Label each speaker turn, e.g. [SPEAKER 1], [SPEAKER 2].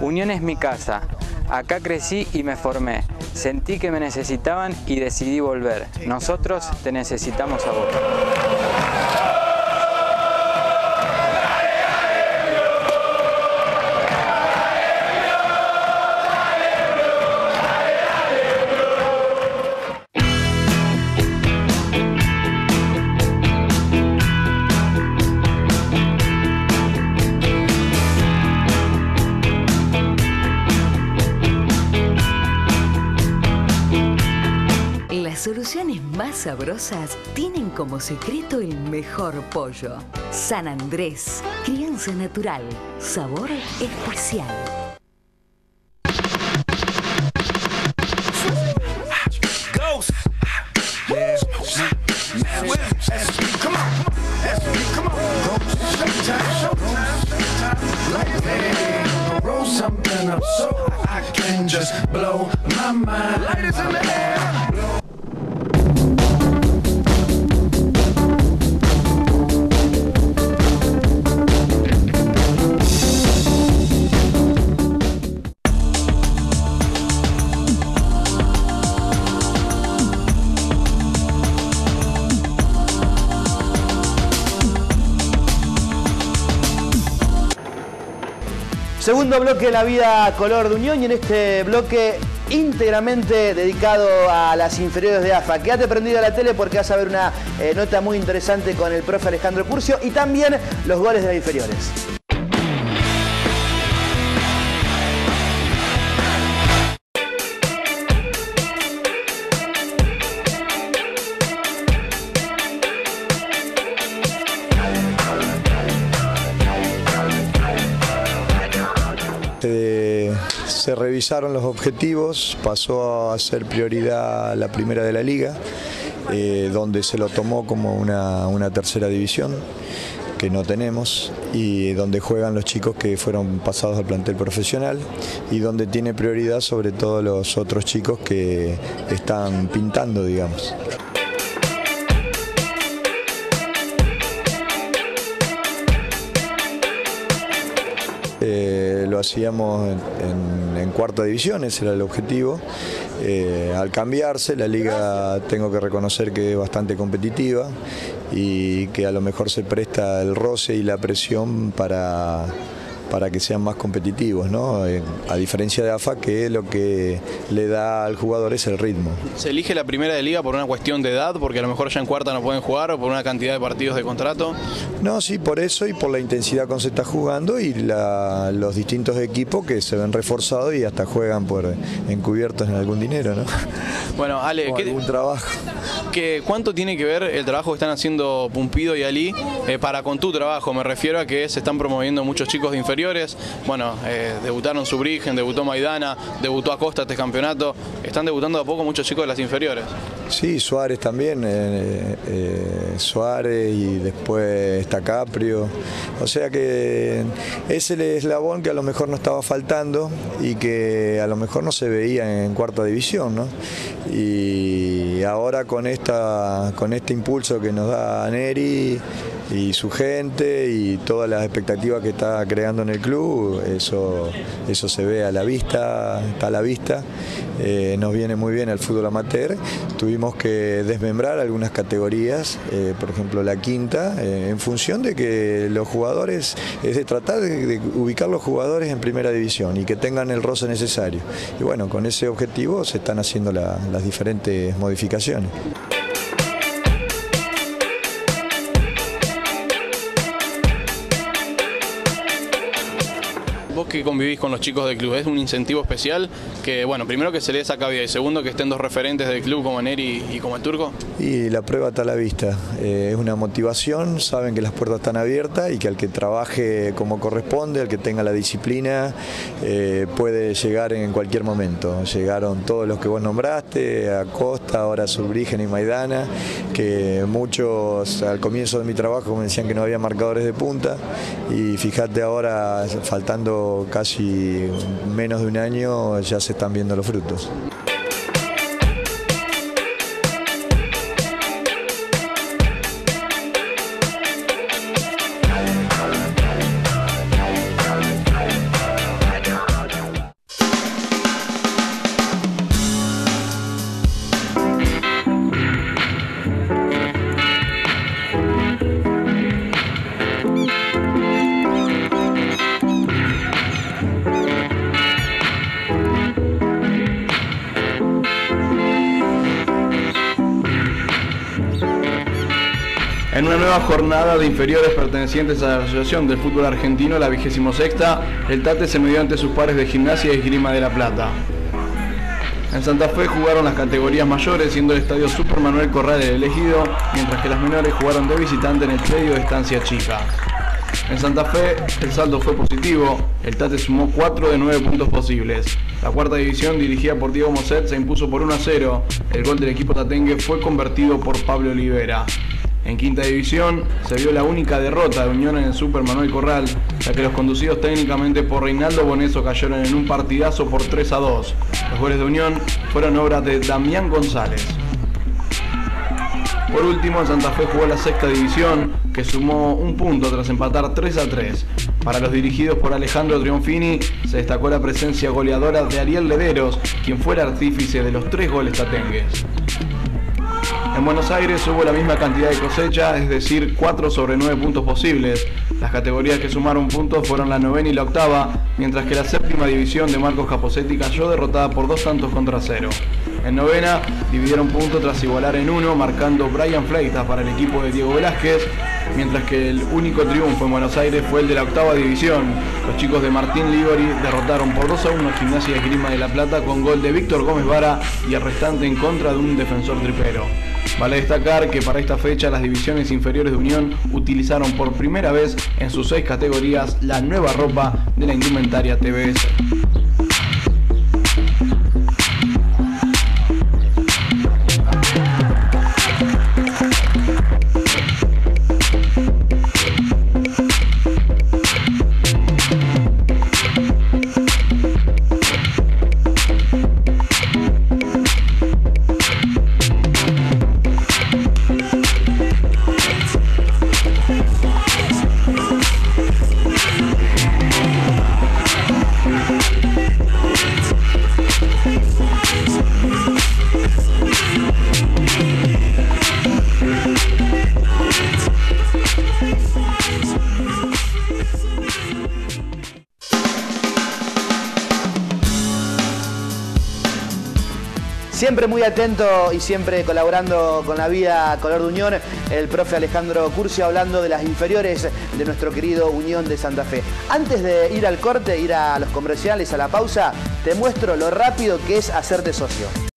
[SPEAKER 1] Unión es mi casa. Acá crecí y me formé. Sentí que me necesitaban y decidí volver. Nosotros te necesitamos a vos.
[SPEAKER 2] Sabrosas tienen como secreto el mejor pollo. San Andrés, crianza natural, sabor especial.
[SPEAKER 3] So I can just blow air.
[SPEAKER 4] Segundo bloque la vida color de Unión y en este bloque íntegramente dedicado a las inferiores de AFA. Quédate a la tele porque vas a ver una eh, nota muy interesante con el profe Alejandro Curcio y también los goles de las inferiores.
[SPEAKER 5] Se, revisaron los objetivos, pasó a ser prioridad la primera de la liga, eh, donde se lo tomó como una, una tercera división que no tenemos y donde juegan los chicos que fueron pasados al plantel profesional y donde tiene prioridad sobre todo los otros chicos que están pintando, digamos. Eh, lo hacíamos en, cuarta división, ese era el objetivo. Eh, al cambiarse, la liga tengo que reconocer que es bastante competitiva y que a lo mejor se presta el roce y la presión para, para que sean más competitivos, ¿no? A diferencia de AFA, que lo que le da al jugador es el ritmo.
[SPEAKER 6] ¿Se elige la primera de liga por una cuestión de edad, porque a lo mejor ya en cuarta no pueden jugar o por una cantidad de partidos de contrato?
[SPEAKER 5] No, sí, por eso y por la intensidad con que se está jugando y la- los distintos equipos que se ven reforzados y hasta juegan por encubiertos en algún dinero, ¿no?
[SPEAKER 6] Bueno, Ale,
[SPEAKER 5] O
[SPEAKER 6] ¿qué-
[SPEAKER 5] algún trabajo.
[SPEAKER 6] ¿qué- ¿cuánto tiene que ver el trabajo que están haciendo Pumpido y Ali eh, para con tu trabajo? Me refiero a que se están promoviendo muchos chicos de Bueno, eh, debutaron Subrigen, debutó Maidana, debutó Acosta este campeonato. Están debutando de a poco muchos chicos de las inferiores.
[SPEAKER 5] Sí, Suárez también, eh, eh, Suárez y después está Caprio. O sea que es el eslabón que a lo mejor no estaba faltando y que a lo mejor no se veía en cuarta división, ¿no? Y ahora con esta, con este impulso que nos da Neri y su gente y todas las expectativas que está creando en el club, eso, eso se ve a la vista, está a la vista. Eh, nos viene muy bien el fútbol amateur. Tuvimos que desmembrar algunas categorías, eh, por ejemplo la quinta, eh, en función de que los jugadores, es de tratar de, de ubicar los jugadores en primera división y que tengan el roce necesario. Y bueno, con ese objetivo se están haciendo la- las diferentes modificaciones.
[SPEAKER 6] Vos que convivís con los chicos del club, ¿es un incentivo especial que, bueno, primero que se les saca y segundo que estén dos referentes del club como Neri y como el Turco?
[SPEAKER 5] Y la prueba está a la vista. Eh, es una motivación, saben que las puertas están abiertas y que al que trabaje como corresponde, al que tenga la disciplina, eh, puede llegar en cualquier momento. Llegaron todos los que vos nombraste, Acosta, ahora Surbrigen y Maidana, que muchos al comienzo de mi trabajo me decían que no había marcadores de punta y fíjate ahora, faltando casi menos de un año, ya se están viendo los frutos.
[SPEAKER 6] En una nueva jornada de inferiores pertenecientes a la Asociación del Fútbol Argentino, la vigésimo sexta, el Tate se midió ante sus pares de gimnasia y esgrima de la Plata. En Santa Fe jugaron las categorías mayores, siendo el estadio Super Manuel Corral el elegido, mientras que las menores jugaron de visitante en el predio de Estancia Chica. En Santa Fe el saldo fue positivo, el Tate sumó 4 de 9 puntos posibles. La cuarta división dirigida por Diego Moset se impuso por 1 a 0, el gol del equipo tatengue fue convertido por Pablo Olivera. En quinta división se vio la única derrota de Unión en el Super Manuel Corral, ya que los conducidos técnicamente por Reinaldo Boneso cayeron en un partidazo por 3 a 2. Los goles de Unión fueron obra de Damián González. Por último, en Santa Fe jugó la sexta división, que sumó un punto tras empatar 3 a 3. Para los dirigidos por Alejandro Trionfini, se destacó la presencia goleadora de Ariel Lederos, quien fue el artífice de los tres goles tatengues. En Buenos Aires hubo la misma cantidad de cosecha, es decir, 4 sobre 9 puntos posibles. Las categorías que sumaron puntos fueron la novena y la octava, mientras que la séptima división de Marcos Caposetti cayó derrotada por dos tantos contra cero. En novena dividieron puntos tras igualar en uno, marcando Brian Fleitas para el equipo de Diego Velázquez, mientras que el único triunfo en Buenos Aires fue el de la octava división. Los chicos de Martín Libori derrotaron por 2 a 1 a Gimnasia de Grima de la Plata con gol de Víctor Gómez Vara y el restante en contra de un defensor tripero. Vale destacar que para esta fecha las divisiones inferiores de Unión utilizaron por primera vez en sus seis categorías la nueva ropa de la indumentaria TBS.
[SPEAKER 4] Siempre muy atento y siempre colaborando con la vida Color de Unión, el profe Alejandro Curcio hablando de las inferiores de nuestro querido Unión de Santa Fe. Antes de ir al corte, ir a los comerciales, a la pausa, te muestro lo rápido que es hacerte socio.